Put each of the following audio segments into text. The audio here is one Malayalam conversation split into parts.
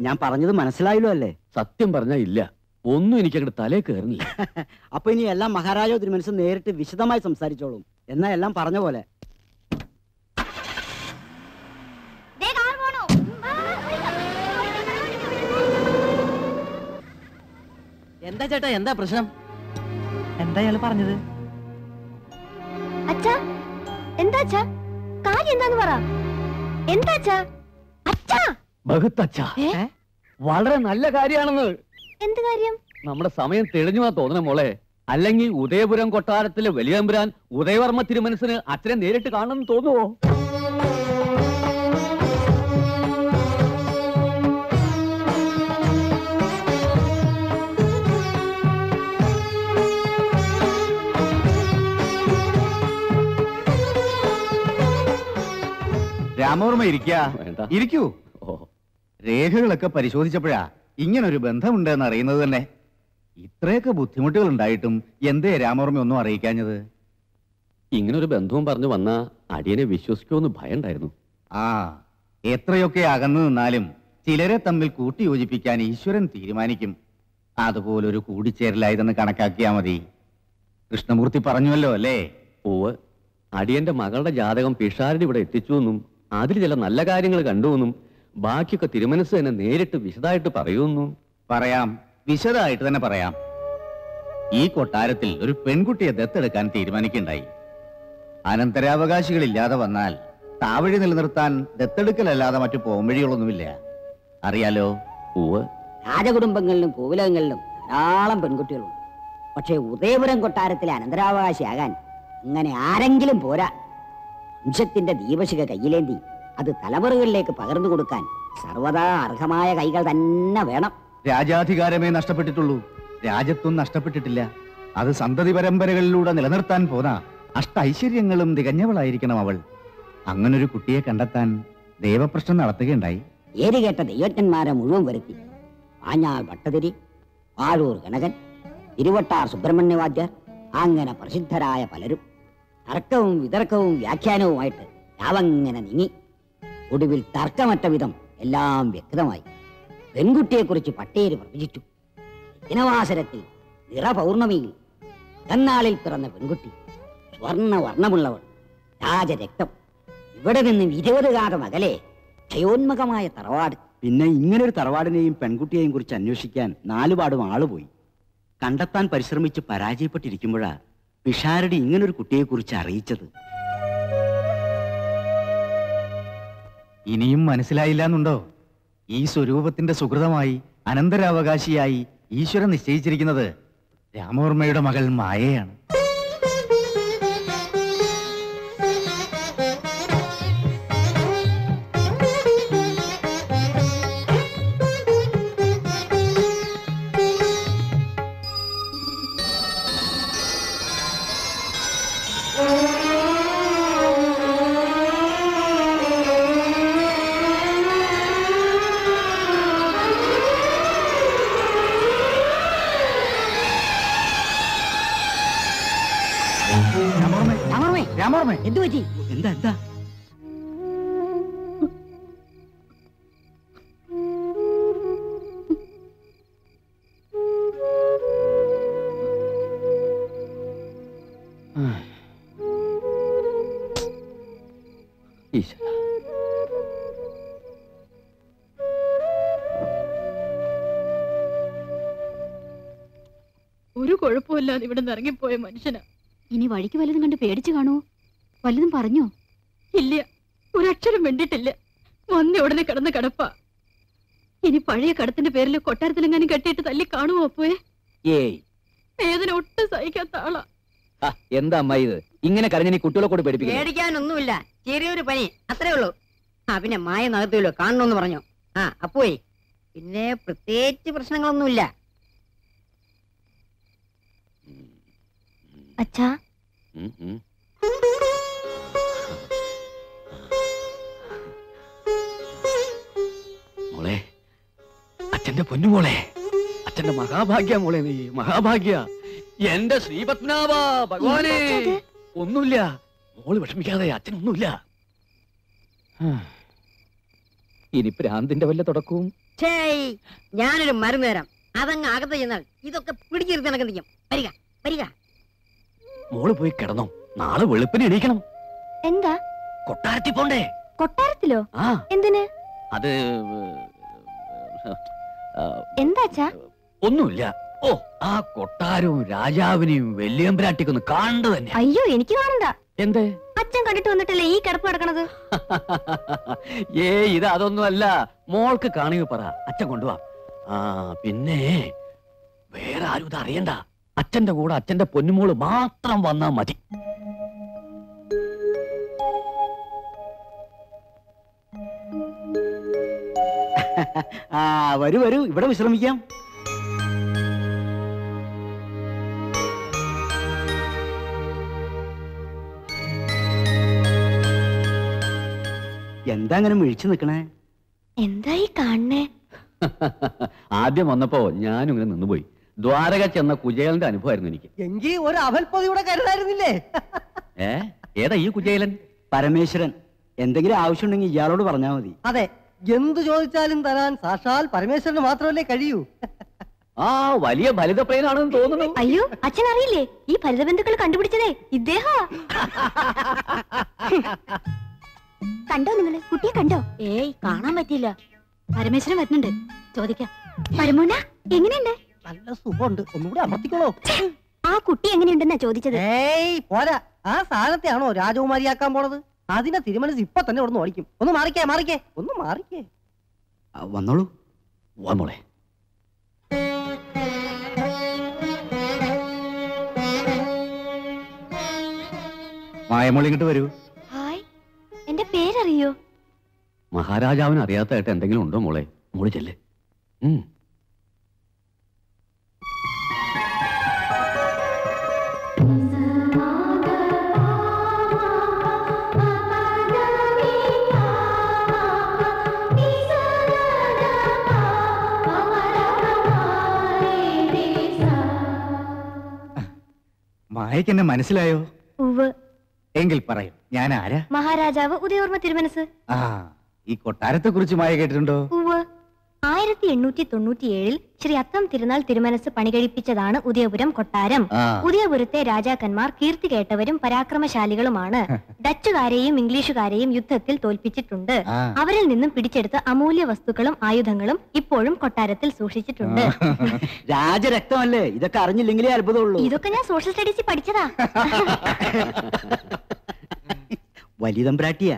ഞാൻ പറഞ്ഞത് മനസ്സിലായല്ലോ അല്ലേ? സത്യം പറഞ്ഞാ ഇല്ല. ഒന്നും എനിക്ക് അങ്ങോട്ട് തലേ കയറുന്നില്ല അപ്പൊ ഇനി എല്ലാം മഹാരാജോ തിരുമനസ് നേരിട്ട് വിശദമായി സംസാരിച്ചോളും. എന്നാ എല്ലാം പറഞ്ഞ പോലെ. എന്താ ചേട്ടാ എന്താ പ്രശ്നം? എന്താ ഇയാൾ പറഞ്ഞത്? അച്ഛാ എന്താ കാര്യം എന്താന്ന് പറ. എന്താ അച്ഛാ? അച്ഛാ! ബഹുത്തച്ഛ. വളരെ നല്ല കാര്യമാണെന്ന്. എന്ത് കാര്യം? നമ്മുടെ സമയം തെളിഞ്ഞുവാ തോന്നണ മോളെ. അല്ലെങ്കിൽ ഉദയപുരം കൊട്ടാരത്തിലെ വലിയമ്പുരാൻ ഉദയവർമ്മ തിരുമനസിന് അച്ഛനെ നേരിട്ട് കാണണമെന്ന് തോന്നുവോ? രാമവർമ്മ ഇരിക്കാ. രേഖകളൊക്കെ പരിശോധിച്ചപ്പോഴാ ഇങ്ങനൊരു ബന്ധമുണ്ടെന്ന് അറിയുന്നത് തന്നെ. ഇത്രയൊക്കെ ബുദ്ധിമുട്ടുകൾ ഉണ്ടായിട്ടും എന്തേ രാമവർമ്മ ഒന്നും അറിയിക്കാഞ്ഞത്? ഇങ്ങനൊരു ബന്ധവും പറഞ്ഞു വന്ന അടിയനെ വിശ്വസിക്കുമെന്ന് ഭയണ്ടായിരുന്നു. ആ എത്രയൊക്കെ അകന്നു നിന്നാലും ചിലരെ തമ്മിൽ കൂട്ടിയോജിപ്പിക്കാൻ ഈശ്വരൻ തീരുമാനിക്കും. അതുപോലൊരു കൂടിച്ചേരലായതെന്ന് കണക്കാക്കിയാ മതി. കൃഷ്ണമൂർത്തി പറഞ്ഞുവല്ലോ അല്ലേ? ഓവ് അടിയന്റെ മകളുടെ ജാതകം പിഷാരടി ഇവിടെ എത്തിച്ചു എന്നും അതിൽ ചില നല്ല കാര്യങ്ങൾ കണ്ടുവെന്നും ബാക്കിയൊക്കെ തിരുമനസ് തന്നെ നേരിട്ട് വിശദമായിട്ട് പറയുന്നു. പറയാം. വിശദമായിട്ട് തന്നെ പറയാം. ഈ കൊട്ടാരത്തിൽ ഒരു പെൺകുട്ടിയെ ദത്തെടുക്കാൻ തീരുമാനിക്കുണ്ടായി അനന്തരാവകാശികളില്ലാതെ വന്നാൽ താവഴി നിലനിർത്താൻ ദത്തെടുക്കലല്ലാതെ മറ്റു പോംവഴികളൊന്നുമില്ല അറിയാലോ? പൂവ് രാജകുടുംബങ്ങളിലും കോവിലകങ്ങളിലും ധാരാളം പെൺകുട്ടികളുണ്ട്. പക്ഷേ ഉദയപുരം കൊട്ടാരത്തിലെ അനന്തരാവകാശിയാകാൻ അങ്ങനെ ആരെങ്കിലും പോരാ. വംശത്തിന്റെ ദീപശിക കയ്യിലേന്തി അത് തലമുറകളിലേക്ക് പകർന്നു കൊടുക്കാൻ സർവദാ അർഹമായ കൈകൾ തന്നെ വേണം. രാജാധികാരമേ നഷ്ടപ്പെട്ടിട്ടുള്ളൂ. രാജ്യത്വം നഷ്ടപ്പെട്ടിട്ടില്ല. അത് സന്തതി പരമ്പരകളിലൂടെ നിലനിർത്താൻ പോന്ന അഷ്ടൈശ്വര്യങ്ങളും തികഞ്ഞവളായിരിക്കണം അവൾ. അങ്ങനൊരു കുട്ടിയെ കണ്ടെത്താൻ ദൈവപ്രശ്നം നടത്തുകയുണ്ടായി. ഏരി കേട്ട ദൈവജ്ഞന്മാരെ മുഴുവൻ വരുത്തി. ആഞ്ഞാൾ ഭട്ടതിരി ആഴൂർ ഗണകൻ തിരുവട്ടാർ സുബ്രഹ്മണ്യവാദ്യർ അങ്ങനെ പ്രസിദ്ധരായ പലരും. തർക്കവും വിതർക്കവും വ്യാഖ്യാനവുമായിട്ട് രാവങ്ങനെ നീങ്ങി. ഒടുവിൽ തർക്കമറ്റ വിധം എല്ലാം വ്യക്തമായി. പെൺകുട്ടിയെക്കുറിച്ച് പട്ടേര് പ്രവചിച്ചു. ദിനവാസരത്തിൽ നിറപൗർണമിയിൽ തന്നാളിൽ പിറന്ന പെൺകുട്ടി സ്വർണ വർണമുള്ളവൾ രാജരക്തം. ഇവിടെ നിന്നും ഇരുപത് കാതം അകലെ ക്ഷയോന്മകമായ തറവാട്. പിന്നെ ഇങ്ങനൊരു തറവാടിനെയും പെൺകുട്ടിയെയും കുറിച്ച് അന്വേഷിക്കാൻ നാലുപാടും ആൾ പോയി കണ്ടെത്താൻ പരിശ്രമിച്ച് പരാജയപ്പെട്ടിരിക്കുമ്പോഴാ പിഷാരടി ഇങ്ങനൊരു കുട്ടിയെക്കുറിച്ച് അറിയിച്ചത്. ഇനിയും മനസ്സിലായില്ല എന്നുണ്ടോ ഈ സ്വരൂപത്തിന്റെ സുഹൃതമായി അനന്തരാവകാശിയായി ഈശ്വരൻ നിശ്ചയിച്ചിരിക്കുന്നത് രാമവർമ്മയുടെ മകൾ മായയാണ്. രാമവർമ്മേ എന്തു പറ്റി? എന്താ എന്താ? ഈശ്വര ഒരു കുഴപ്പമില്ലാതെ ഇവിടെ നിന്ന് ഇറങ്ങിപ്പോയ മനുഷ്യനാ. ഇനി വഴിക്ക് വല്ലതും കണ്ട് പേടിച്ചു കാണുമോ വല്ലതും പറഞ്ഞോ? ഇല്ല ഒരക്ഷരം വേണ്ടിട്ടില്ല വന്ന ഉടനെ കിടന്ന് കടപ്പ. ഇനി പഴയ കടത്തിന്റെ പേരിൽ കൊട്ടാരത്തിലെങ്ങാനും കെട്ടിയിട്ട് തല്ലി കാണുമോ അപ്പോയെ ഏയ്. വേദന ഒട്ടും സഹിക്കാത്ത ആളാ. എന്താ അമ്മ ഇത്? ഇങ്ങനെ കരഞ്ഞി നീ കുട്ടികളെ കൂടെ പേടിപ്പിക്കും പേടിക്കാനൊന്നുമില്ല. ചെറിയൊരു പനി അത്രേ ഉള്ളൂ. ആ പിന്നെ മായ നകത്തുമല്ലോ കാണണമെന്ന് പറഞ്ഞു. ആ അപ്പോയി പിന്നെ പ്രത്യേകിച്ച് പ്രശ്നങ്ങളൊന്നുമില്ല. അച്ഛാ. ഉം, ഉം. മോളെ. അച്ഛന്റെ പൊന്നുമോളെ. അച്ഛന്റെ മഹാഭാഗ്യ മോളെ നീ മഹാഭാഗ്യ. എന്റെ ശ്രീപത്മനാഭ ഭഗവാനെ? ഒന്നുമില്ല. മോൾ വിഷമിക്കാതെ അച്ഛനൊന്നുമില്ല. ഇനി പ്രാന്തിന്റെ വല്ല തുടക്കവും? ഞാനൊരു മരുന്ന് തരാം. അതങ്ങ് അകത്ത് ചെന്നാൽ ഇതൊക്കെ പിടിച്ചിരുത്തി നടക്കുന്ന ചെയ്യും വരിക വരിക. മോൾ പോയി കിടന്നോ. നാളെ വെളുപ്പിന് എണീക്കണം. എന്താ? കൊട്ടാരത്തിൽ പോണ്ടേ. കൊട്ടാരത്തിലോ? ആ. എന്തിന്? അത് ആ, എന്താ അച്ഛാ? ഒന്നുമില്ല. ഓ ആ കൊട്ടാരവും രാജാവിനെയും വെല്ലിയമ്പ്രാട്ടിക്കൊന്ന് കാണണ്ട തന്നെ. അയ്യോ എനിക്ക് കാണണ്ട. എന്തേ? അച്ഛൻ കണ്ടിട്ട് വന്നിട്ടല്ലേ ഈ കിടപ്പ് കിടക്കണത് ഏ ഇത് അതൊന്നും അല്ല മോൾക്ക് കാണുക പറ. അച്ഛൻ കൊണ്ടുവാ. ആ പിന്നെ വേറെ ആരും ഇത് അറിയണ്ട. അച്ഛന്റെ കൂടെ അച്ഛന്റെ പൊന്നുമോൾ മാത്രം വന്നാ മതി. ആ വരൂ വരൂ. ഇവിടെ വിശ്രമിക്കാം. എന്താ അങ്ങനെ മിഴിച്ചു നിക്കണേ എന്തായി കാണണേ? ആദ്യം വന്നപ്പോ ഞാനും ഇങ്ങനെ നിന്നുപോയി. ദ്വാരക ചെന്ന കുചേലന്റെ അനുഭവമായിരുന്നു എനിക്ക്. എങ്കിൽ ഒരു അവൽപ്പൊതിയുടെ കരുതായിരുന്നില്ലേ ഏ? ഏതാ ഈ കുജേലൻ പരമേശ്വരൻ. എന്തെങ്കിലും ആവശ്യമുണ്ടെങ്കിൽ ഇയാളോട് പറഞ്ഞാൽ മതി. അതെ. എന്തു ചോദിച്ചാലും തരാൻ സാക്ഷാൽ പരമേശ്വരന് മാത്രമല്ലേ കഴിയൂ. ആ വലിയ ഫലിതപ്രയനാണെന്ന് തോന്നുന്നു. അയ്യോ അച്ഛൻ അറിയില്ലേ ഈ ഫലിതബന്ധുക്കൾ കണ്ടുപിടിച്ചതേ ഇദ്ദേഹ കണ്ടോ നിങ്ങൾ? കുട്ടിയെ കണ്ടോ? ഏയ് കാണാൻ പറ്റിയില്ല. പരമേശ്വരൻ വരുന്നുണ്ട്. ചോദിക്കാം. പരമോന എങ്ങനെയുണ്ട്? നല്ല സുഖമുണ്ട്. ഒന്നുകൂടി അമർത്തിക്കോളോ. ആ കുട്ടി എങ്ങനെയുണ്ടെന്നാ ചോദിച്ചത്? ഏയ് പോരാ. ആ സാധനത്തെയാണോ രാജകുമാരിയാക്കാൻ പോണത്? അതിനെ തിരുമനസ് ഇപ്പൊ തന്നെ ഇവിടുന്ന് ഓടിക്കും. ഒന്ന് മാറിക്കേ മാറിക്കേ. ഒന്ന് മാറിക്കേ. വന്നോളൂ. വാ മോളെ. മായമോൾ ഇങ്ങോട്ട് വരൂ. ഹായ്. എന്റെ പേരറിയോ? മഹാരാജാവിന് അറിയാത്തതായിട്ട് എന്തെങ്കിലും ഉണ്ടോ മോളെ? മോൾ ചെല്ല്. ഉം. എന്നെ മനസ്സിലായോ? ഉവ് എങ്കിൽ പറയൂ. ഞാൻ ആരാ മഹാരാജാവ് ഉദയോർമ്മ തിരുമനസ്. ആ ഈ കൊട്ടാരത്തെ കുറിച്ച് മായ കേട്ടിട്ടുണ്ടോ? ഉവ് ആയിരത്തി എണ്ണൂറ്റി തൊണ്ണൂറ്റി ഏഴിൽ ശ്രീ അത്തം തിരുനാൾ തിരുമനസ് പണികഴിപ്പിച്ചതാണ് ഉദയപുരം കൊട്ടാരം. ഉദയപുരത്തെ രാജാക്കന്മാർ കീർത്തി കേട്ടവരും പരാക്രമശാലികളുമാണ്. ഡച്ചുകാരെയും ഇംഗ്ലീഷുകാരെയും യുദ്ധത്തിൽ തോൽപ്പിച്ചിട്ടുണ്ട്. അവരിൽ നിന്നും പിടിച്ചെടുത്ത അമൂല്യ വസ്തുക്കളും ആയുധങ്ങളും ഇപ്പോഴും കൊട്ടാരത്തിൽ സൂക്ഷിച്ചിട്ടുണ്ട്. രാജരക്തമല്ലേ? ഇതൊക്കെ അറിഞ്ഞില്ലെങ്കിലേ അത്ഭുതമുള്ളൂ. ഇതൊക്കെ ഞാൻ സോഷ്യൽ സ്റ്റഡീസിൽ പഠിച്ചതാ. വലിതമ്പ്രാട്ടിയാ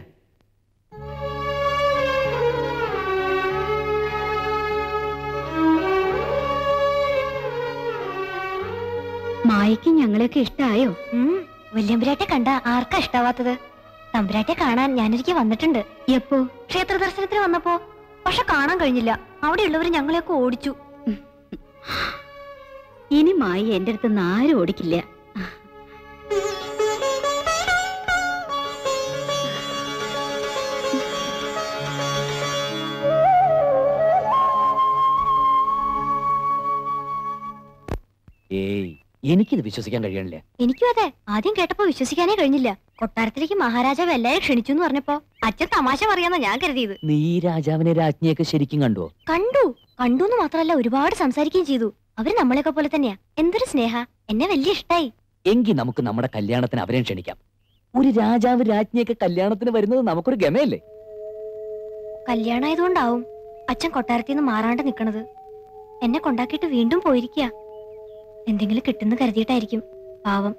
മായയ്ക്ക് ഞങ്ങളെയൊക്കെ ഇഷ്ടായോ? വല്യമ്പുരാട്ടെ കണ്ട ആർക്കാ ഇഷ്ടാവാത്തത്? തമ്പുരാട്ടെ കാണാൻ ഞാനൊരിക്കൽ വന്നിട്ടുണ്ട്. എപ്പോ? ക്ഷേത്ര ദർശനത്തിന് വന്നപ്പോ. പക്ഷെ കാണാൻ കഴിഞ്ഞില്ല. അവിടെയുള്ളവർ ഞങ്ങളെയൊക്കെ ഓടിച്ചു. ഇനി മായി എന്റെ അടുത്ത് ആരും ഓടിക്കില്ല. ഏയ്. എനിക്കിത് വിശ്വസിക്കാൻ കഴിയണില്ല? എനിക്കും അതെ. ആദ്യം കേട്ടപ്പോ വിശ്വസിക്കാനേ കഴിഞ്ഞില്ല. കൊട്ടാരത്തിലേക്ക് മഹാരാജാവ് എല്ലാരും ക്ഷണിച്ചു എന്ന് പറഞ്ഞപ്പോ അച്ഛൻ തമാശ പറയാന്നാ ഞാൻ കരുതിയത്. നീ രാജാവിനെ രാജ്ഞിയൊക്കെ ശരിക്കും കണ്ടോ കണ്ടു. കണ്ടു എന്ന് മാത്രമല്ല ഒരുപാട് സംസാരിക്കുകയും ചെയ്തു. അവർ നമ്മളെയൊക്കെ പോലെ തന്നെയാ. എന്തൊരു സ്നേഹ. എന്നെ വലിയ ഇഷ്ടായി. എങ്കിൽ നമുക്ക് നമ്മുടെ കല്യാണത്തിന് അവരെ ക്ഷണിക്കാം. ഒരു രാജാവ് രാജ്ഞിയൊക്കെ കല്യാണത്തിന് വരുന്നത് നമുക്കൊരു ഗമയല്ലേ? കല്യാണമായതുകൊണ്ടാവും അച്ഛൻ കൊട്ടാരത്തിൽ നിന്ന് മാറാണ്ട് നിക്കണത്. എന്നെ കൊണ്ടാക്കിയിട്ട് വീണ്ടും പോയിരിക്കുക എന്തെങ്കിലും കിട്ടുന്ന കരുതിയിട്ടായിരിക്കും. പാവം.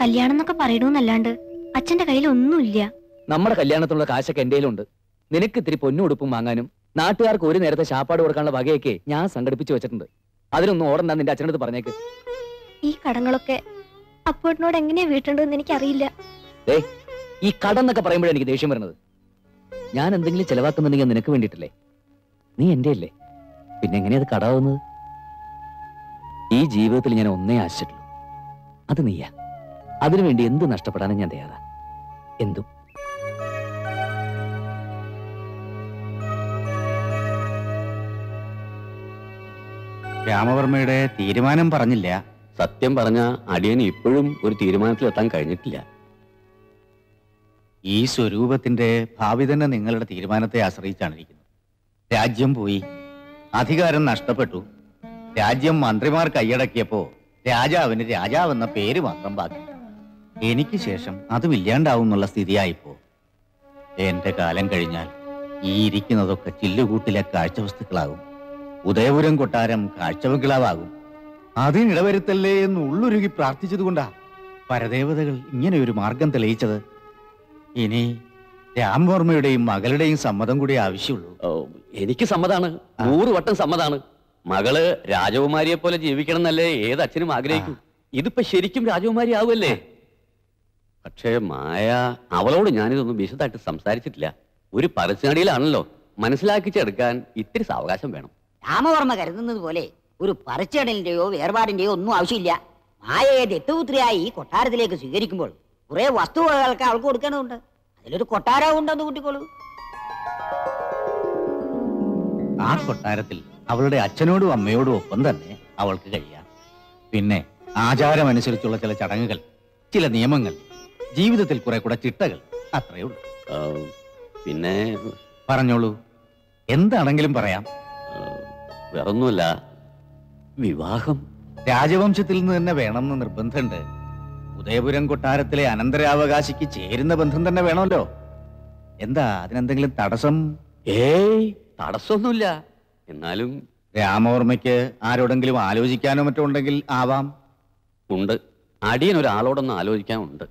കല്യാണം എന്നൊക്കെ പറയണമെന്നല്ലാണ്ട് അച്ഛന്റെ കയ്യിൽ ഒന്നുമില്ല നമ്മുടെ കല്യാണത്തിനുള്ള കാശൊക്കെ എന്റെ ഉണ്ട് നിനക്ക് ഇത്തിരി പൊന്നുടുപ്പും വാങ്ങാനും നാട്ടുകാർക്ക് ഒരു നേരത്തെ ശാപ്പാട് കൊടുക്കാനുള്ള വകയൊക്കെ ഞാൻ സംഘടിപ്പിച്ചു വെച്ചിട്ടുണ്ട്. അതിനൊന്നും ഓടണ്ട നിന്റെ അച്ഛനടുത്ത് പറഞ്ഞേക്ക്. ഈ കടങ്ങളൊക്കെ അപ്പോട്ടിനോട് എങ്ങനെയാ വീട്ടേണ്ടതെന്ന് എനിക്കറിയില്ല. ഈ കടം എന്നൊക്കെ പറയുമ്പോഴാണ് എനിക്ക് ദേഷ്യം വരുന്നത്. ഞാൻ എന്തെങ്കിലും ചെലവാക്കുന്നുണ്ടെങ്കിൽ നിനക്ക് വേണ്ടിയിട്ടല്ലേ? നീ എന്റെ അല്ലേ? പിന്നെ എങ്ങനെയാ അത് കടാവുന്നത്? ഈ ജീവിതത്തിൽ ഞാൻ ഒന്നേ ആശിച്ചിട്ടുള്ളൂ. അത് നീയാ. അതിനുവേണ്ടി എന്ത് നഷ്ടപ്പെടാനും ഞാൻ തയ്യാറാ. എന്തും? രാമവർമ്മയുടെ തീരുമാനം പറഞ്ഞില്ല. സത്യം പറഞ്ഞ അടിയന് ഇപ്പോഴും ഒരു തീരുമാനത്തിൽ എത്താൻ കഴിഞ്ഞിട്ടില്ല. ഈ സ്വരൂപത്തിന്റെ ഭാവി തന്നെ നിങ്ങളുടെ തീരുമാനത്തെ ആശ്രയിച്ചാണ് ഇരിക്കുന്നത്. രാജ്യം പോയി. അധികാരം നഷ്ടപ്പെട്ടു. രാജ്യം മന്ത്രിമാർ കൈയടക്കിയപ്പോ രാജാവിന് രാജാവെന്ന പേര് മാത്രം ബാക്കി. എനിക്ക് ശേഷം അതും ഇല്ലാണ്ടാവും എന്നുള്ള സ്ഥിതിയായിപ്പോ. എന്റെ കാലം കഴിഞ്ഞാൽ ഈ ഇരിക്കുന്നതൊക്കെ ചില്ലുകൂട്ടിലെ കാഴ്ചവസ്തുക്കളാകും. ഉദയപുരം കൊട്ടാരം കാഴ്ചബംഗ്ലാവാകും അതിനിടവരുത്തല്ലേ എന്ന് ഉള്ളുരുകി പ്രാർത്ഥിച്ചതുകൊണ്ടാ പരദേവതകൾ ഇങ്ങനെ ഒരു മാർഗം തെളിയിച്ചത്. ഇനി രാംവർമ്മയുടെയും മകളുടെയും സമ്മതം കൂടി ആവശ്യമുള്ളൂ. എനിക്ക് സമ്മതാണ്. നൂറ് വട്ടം സമ്മതാണ്. മകൾ രാജകുമാരിയെ പോലെ ജീവിക്കണം എന്നല്ലേ ഏത് അച്ഛനും ആഗ്രഹിക്കും ഇതിപ്പോ ശരിക്കും രാജകുമാരി ആവുമല്ലേ? പക്ഷേ മായ അവളോട് ഞാനിതൊന്നും വിശദമായിട്ട് സംസാരിച്ചിട്ടില്ല. ഒരു പരസ്യടിയിലാണല്ലോ മനസ്സിലാക്കിച്ചെടുക്കാൻ ഇത്തിരി സാവകാശം വേണം. രാമവർമ്മ കരുതുന്നത് പോലെ ഒരു പറിച്ചടലിന്റെയോ വേർപാടിന്റെയോ ഒന്നും ആവശ്യമില്ല. മായയെ ദത്തുപുത്രിയായി ഈ കൊട്ടാരത്തിലേക്ക് സ്വീകരിക്കുമ്പോൾ കുറെ വസ്തുവകകൾക്ക് അവൾക്ക് കൊടുക്കേണ്ടതുണ്ട്. അതിലൊരു കൊട്ടാരവും ഉണ്ടെന്ന് കൂട്ടിക്കോളൂ. ആ കൊട്ടാരത്തിൽ അവളുടെ അച്ഛനോടും അമ്മയോടും ഒപ്പം തന്നെ അവൾക്ക് കഴിയാം. പിന്നെ ആചാരമനുസരിച്ചുള്ള ചില ചടങ്ങുകൾ ചില നിയമങ്ങൾ ജീവിതത്തിൽ കുറെ കൂടെ ചിട്ടകൾ അത്രയേ ഉള്ളൂ. പിന്നെ? പറഞ്ഞോളൂ. എന്താണെങ്കിലും പറയാം. വേറൊന്നുമല്ല. വിവാഹം. രാജവംശത്തിൽ നിന്ന് തന്നെ വേണമെന്ന് നിർബന്ധമുണ്ട്. ഉദയപുരം കൊട്ടാരത്തിലെ അനന്തരാവകാശിക്ക് ചേരുന്ന ബന്ധം തന്നെ വേണമല്ലോ. എന്താ അതിനെന്തെങ്കിലും തടസ്സം? ഏയ് തടസ്സമൊന്നുമില്ല. എന്നാലും രാമോർമ്മയ്ക്ക് ആരോടെങ്കിലും ആലോചിക്കാനോ മറ്റോ ഉണ്ടെങ്കിൽ ആവാം. ഉണ്ട്. അടിയൻ ഒരാളോടൊന്ന് ആലോചിക്കാനുണ്ട്.